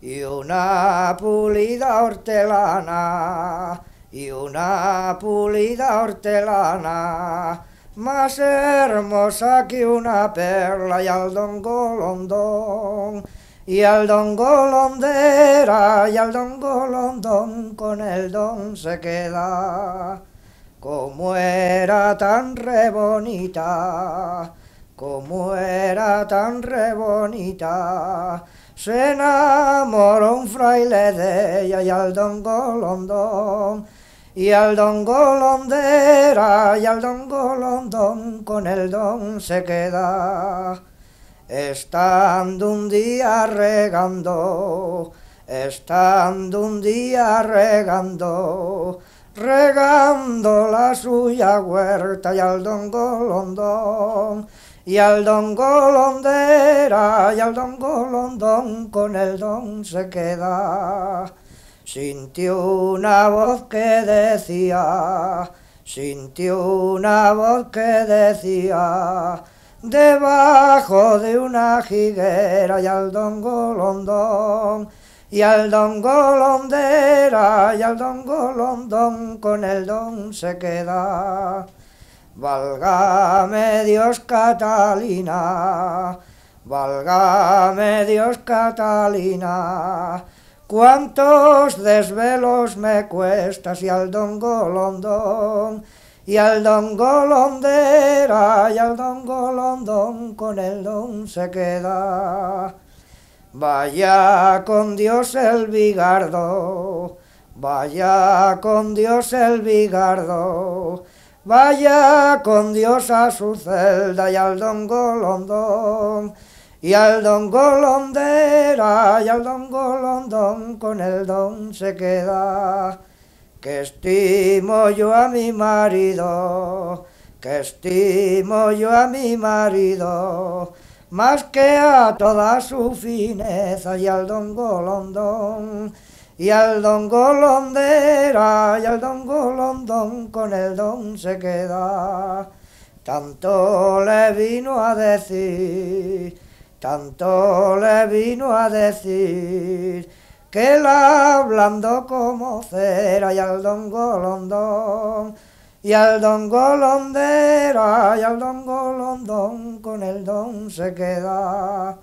y una pulida hortelana y una pulida hortelana más hermosa que una perla y al don golondón y al don golondera y al don golondón con el don se queda. Como era tan re bonita como era tan re bonita se enamoró un fraile de ella y al don golondón y al don golondera y al don golondón con el don se queda. Estando un día regando, estando un día regando, regando la suya huerta y al don golondón, y al don golondera y al don golondón con el don se queda sintió una voz que decía, sintió una voz que decía, debajo de una jiguera y al don golondón, y al don golondera y al don golondón con el don se queda. Válgame Dios Catalina, válgame Dios Catalina, Cuántos desvelos me cuestas y al don golondón, y al don golondera, y al don golondón con el don se queda. Vaya con Dios el bigardo, vaya con Dios el bigardo, Vaya con Dios a su celda y al don Golondón, y al don Golondera y al don Golondón con el don se queda. Que estimo yo a mi marido, que estimo yo a mi marido, más que a toda su fineza y al don Golondón. Y al don golondera y al don golondón con el don se queda. Tanto le vino a decir tanto le vino a decir que la hablando como cera y al don golondón y al don golondera y al don golondón con el don se queda.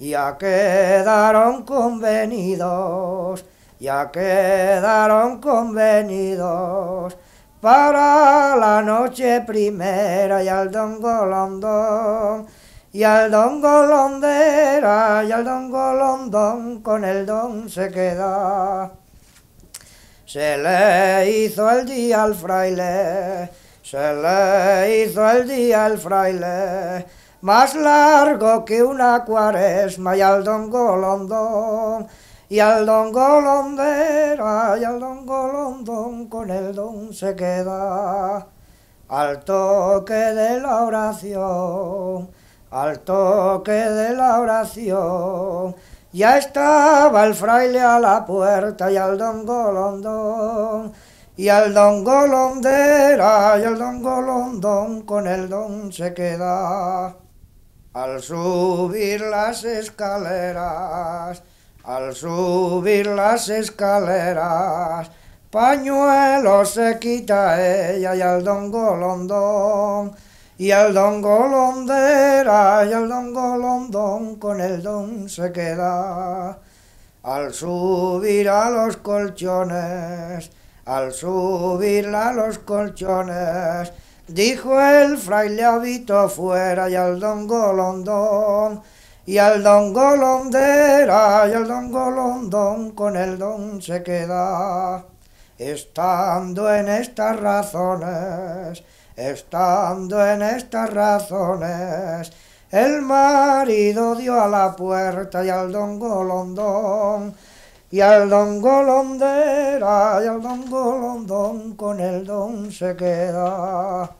Ya quedaron convenidos, ya quedaron convenidos para la noche primera y al don golondón y al don golondera y al don golondón con el don se queda. Se le hizo el día al fraile, se le hizo el día al fraile, más largo que una cuaresma y al don golondón, y al don golondera y al don golondón con el don se queda. Al toque de la oración, al toque de la oración, ya estaba el fraile a la puerta y al don golondón, y al don golondera y al don golondón con el don se queda. Al subir las escaleras, al subir las escaleras, pañuelo se quita ella y al don golondón, y al don golondera y al don golondón con el don se queda. Al subir a los colchones, al subir a los colchones, dijo el fraile habito fuera y al don golondón, y al don golondera y al don golondón con el don se queda. Estando en estas razones, Estando en estas razones, el marido dio a la puerta y al don golondón, y al don golondera y al don golondón con el don se queda.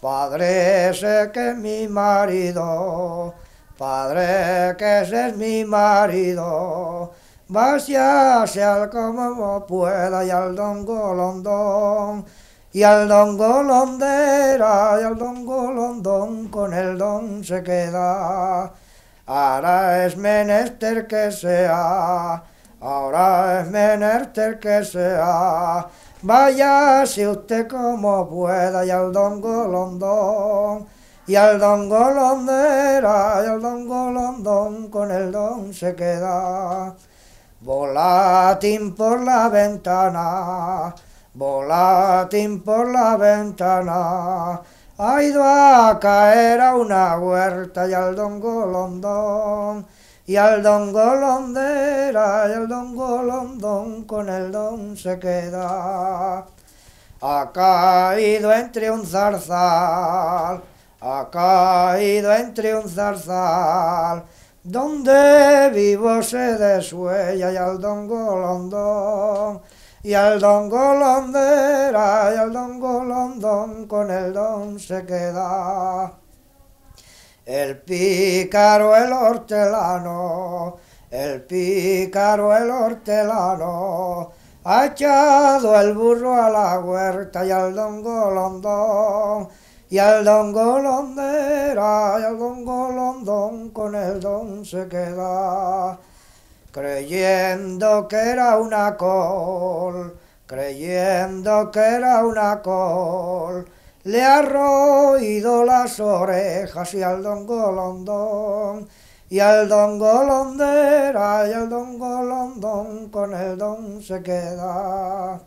Padre, sé que mi marido, padre, que ese es mi marido, vaciase al como pueda y al don golondón, y al don golondera y al don golondón con el don se queda. ahora es menester que sea, ahora es menester que sea. Vaya si usted como pueda y al don golondón, y al don golondera, y al don golondón con el don se queda. Volatín por la ventana, volatín por la ventana, ha ido a caer a una huerta y al don golondón, y al don golondera, y al don golondón con el don se queda. Ha caído entre un zarzal, ha caído entre un zarzal, donde vivo se desuella y al don Golondón, y al don Golondera, y al don Golondón con el don se queda. El pícaro, el hortelano, el pícaro, el hortelano, ha echado el burro a la huerta y al don Golondón, y al don golondera, y al don golondón con el don se queda. Creyendo que era una col, creyendo que era una col, le ha roído las orejas y al don golondón, y al don golondera, y al don golondón con el don se queda.